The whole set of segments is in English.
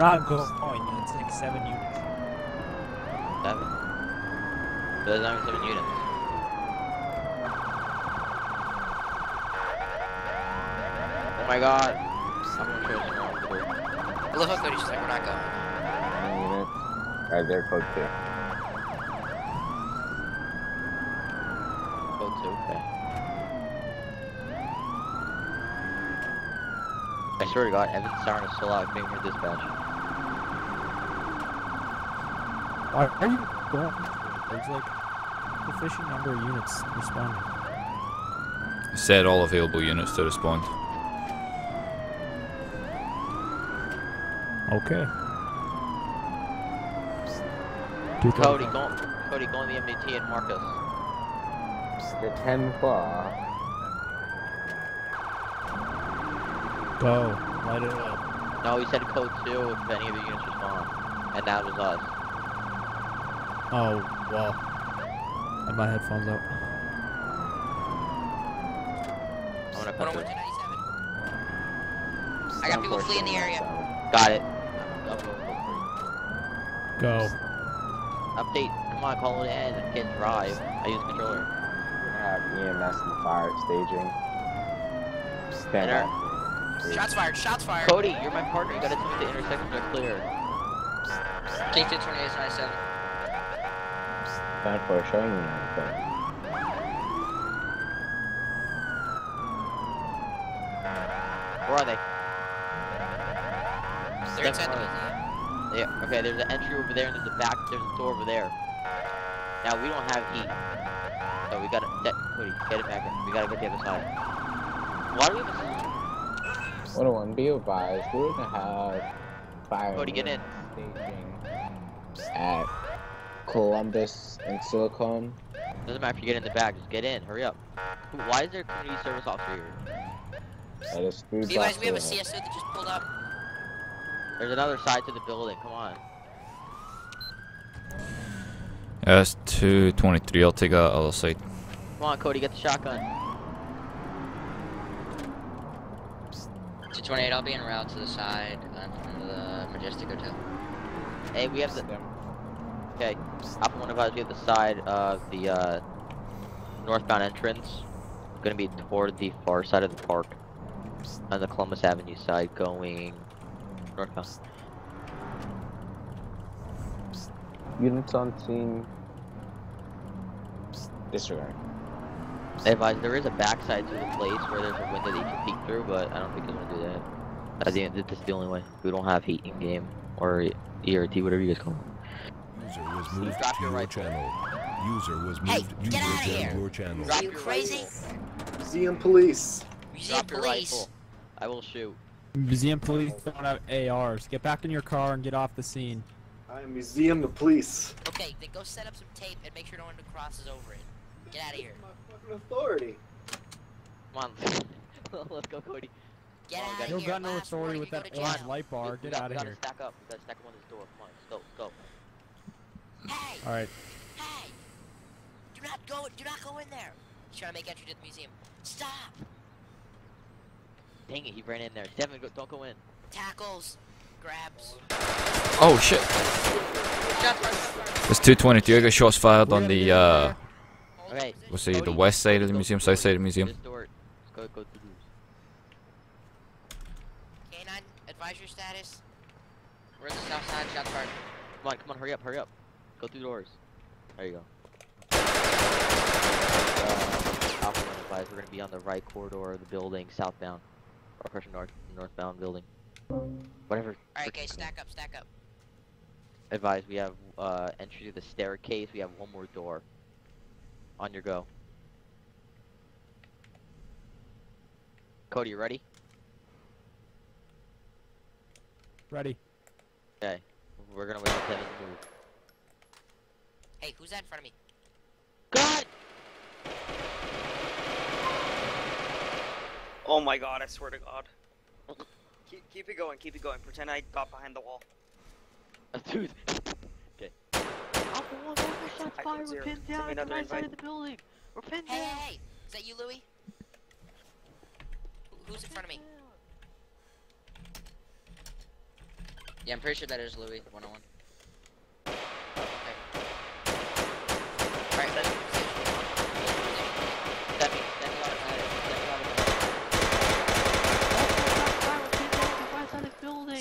We're not going. It's like seven units. Seven. There's only seven units. Oh my god. Someone chose the wrong group. I love how Cody's just like, we're not going. Nine units. Right there, code two. Code two, okay. I swear to god, Evan's siren is still out being your dispatch. Why are you going? There's like sufficient number of units responding. Set all available units to respond. Okay. Cody, go, Cody, go on the MDT and mark us. The 10 claw. Go. Light it up. No, he said code two if any of the units respond. And that was us. Oh, well. I had my headphones out. I'm gonna come 101 through. I got people fleeing the area. Got it. Go. Update. Come on, call it in. I can't drive. I use controller. Have EMS and fire staging. Stand up. Shots fired, shots fired. Cody, you're my partner. You gotta tell me the intersections are clear. King 2 28 97. Stand for showing you anything. Where are they? They're inside the museum. Yeah. Okay. There's an entry over there, and there's a back. There's a door over there. Now we don't have heat, so we gotta. That, Cody, get it back. in. We gotta get the other side. Why do we have a 101, be advised, we're gonna have fire Cody, get in. staging at Columbus and Silicon. Doesn't matter if you get in the back. Just get in. Hurry up. Why is there a community service officer here? That is food Be advised, we have a CSO that just pulled up. There's another side to the building. Come on. Yeah, that's 223. I'll take that other side. Come on, Cody. Get the shotgun. 228, I'll be en route to the side uh, in front of the Majestic Hotel. Hey, we have the. Okay. Alpha one advised we have the side of the uh, northbound entrance. Gonna be toward the far side of the park. On the Columbus Avenue side going northbound. Units on scene. Disregard. I advise there is a backside to the place where there's a window that you can peek through, but I don't think it's gonna do that. I think this is the only way. We don't have heat in game or ERT, whatever you guys call it. User was moved Drop to your your rifle. channel. User was Hey, moved. get User outta joined here. your channel. Drop Are you your crazy? Museum police. Museum Drop your police. rifle. I will shoot. Museum police don't have ARs. Get back in your car and get off the scene. I am museum the police. Okay, then go set up some tape and make sure no one crosses over it. Get out of here. My fucking authority. Come on. Let's go, Cody. Get Oh, out got of You got no authority with that to orange light bar. We- we Get got- out we of gotta here. stack up. We gotta stack them on this door. Come on, let's go, go. Hey, All right. hey! Do not go. Do not go in there. He's trying to make entry to the museum. Stop. Dang it, he ran in there. Devin, go, don't go in. Tackles. Grabs. Oh shit! Shots fired. Shots fired. It's 222. I got shots fired on the, uh, Hold Okay. position. what's the, the west side of the museum, south side of the museum. This door. Let's go, go through this. Canine, advise your status. We're at the south side. Shots fired. Come on, come on, hurry up, hurry up. Go through doors. There you go. Uh, Alpha one advised we're gonna be on the right corridor of the building, southbound. Or correction, north, northbound building. Whatever. All right, guys, stack up. Stack up. Advise we have uh, entry to the staircase. We have one more door. On your go. Cody, you ready? Ready. Okay. We're gonna wait for Devin to move. Hey, who's that in front of me? God! Oh my god, I swear to god. keep, keep it going, keep it going. Pretend I got behind the wall. Dude. okay. Alpha one, over shots I fired. can We're pinned down me on the right side of the building. We're pinned Hey, hey, down. hey! Is that you, Louis? Who's in front of me? Yeah, I'm pretty sure that is Louis 101. Okay. Alright, that's Send me, send me on, uh, send me on.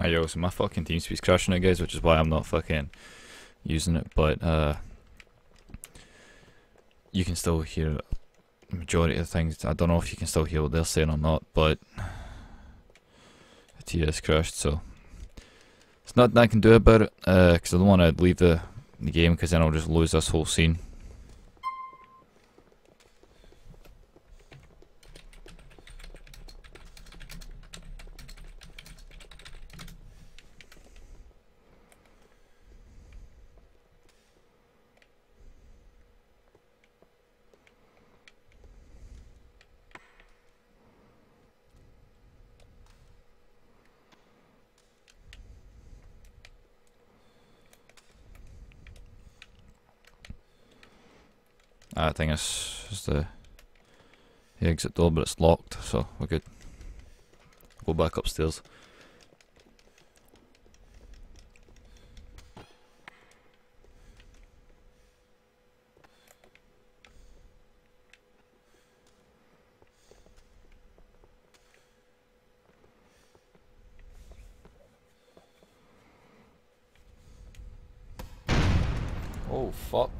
Alright, yo, so my fucking TeamSpeak's crashing it, guys, which is why I'm not fucking using it, but, uh, you can still hear the majority of things. I don't know if you can still hear what they're saying or not, but the TS crashed, so there's nothing I can do about it, uh, because I don't want to leave the, the game, because then I'll just lose this whole scene. I think it's, it's the, the exit door, but it's locked, so we're good. Go back upstairs. Oh fuck.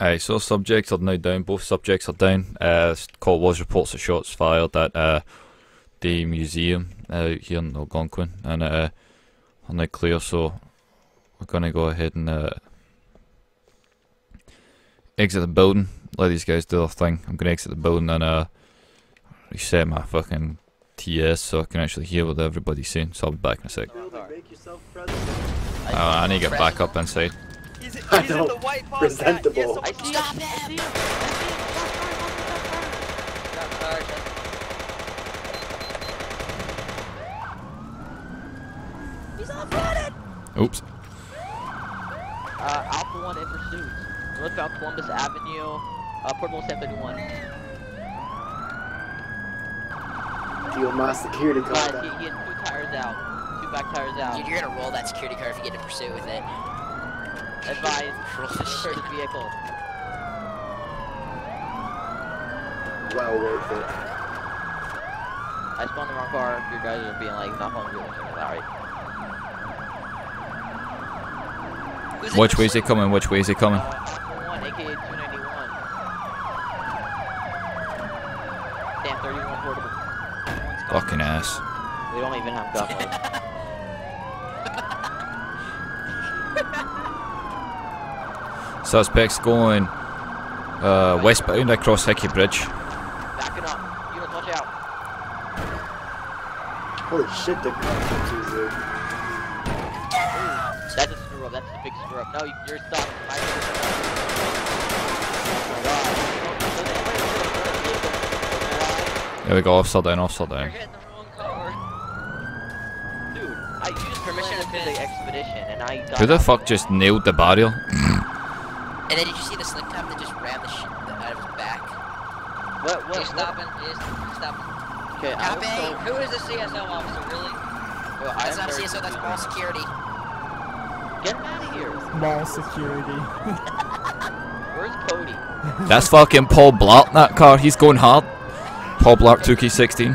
Aye, so subjects are now down. Both subjects are down. Uh, call was reports of shots fired at uh, the museum out here in Algonquin, and uh, are now clear. So we're gonna go ahead and uh, exit the building. Let these guys do their thing. I'm gonna exit the building and uh, reset my fucking TS so I can actually hear what everybody's saying. So I'll be back in a sec. Building, make yourself present. Oh, I need to get back up inside. He's, he's I in the don't- white box. presentable. I see Stop him. I see him! him. He's off running! Oops. Uh, Alpha 1 in pursuit. Northbound Columbus Avenue, uh, Portable 731. Deal my security Guys, card. he, he had two tires out. Two back tires out. Dude, you're gonna roll that security car if you get in pursuit with it. Advise, Roll the search shit. his vehicle. Well worth it. I spawned the wrong car. You guys are being like, not home, you're sorry. Who's Which way is he pursuit? coming? Which way is he coming? Uh, Alpha 1, aka 291. Damn, 31. Fucking ass. We don't even have gun Suspects going uh, westbound across Hickey Bridge. Backing up. Units, watch out. Holy shit, the consequences there. That's a screw up. That's a big screw up. No, you- you're stuck. I There we go, offside down, offside You're down. hitting the wrong car. Dude, I used permission to the expedition, and I Who the fuck just nailed the barrier? And then did you see the slick top that just ran the shit out of his back? What? What? He's stopping. He's stopping. Okay, I was Copy. told. Who is the CSO officer, really? Well, I That's am not very CSO, that's confused. mall security. Get him out of here. Mall security. Where's Cody? That's fucking Paul Blart, that car. He's going hard. Paul Blart 2K16.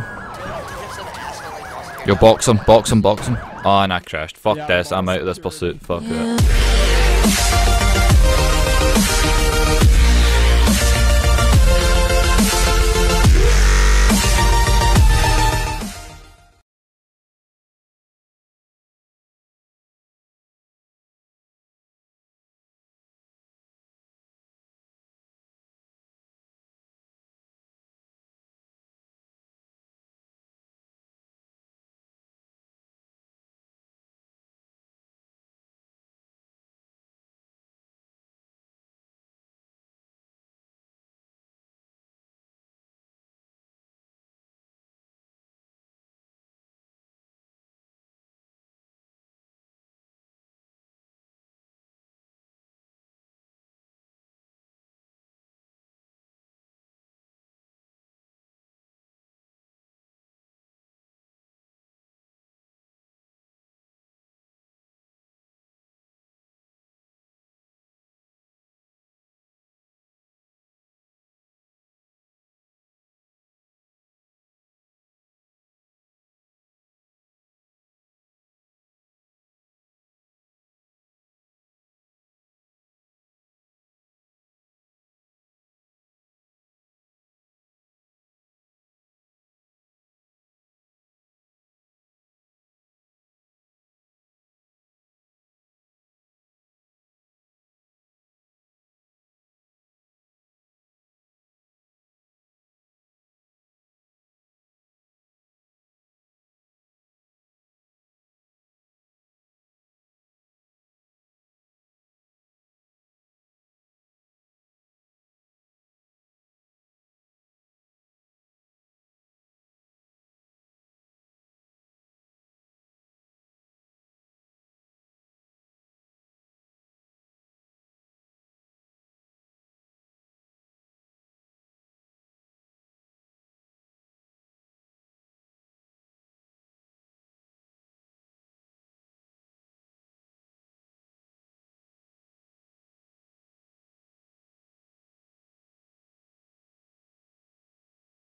Yo, box him, box him, box him. Oh, and I crashed. Fuck Yeah, this. I'm out of this pursuit. Fuck it.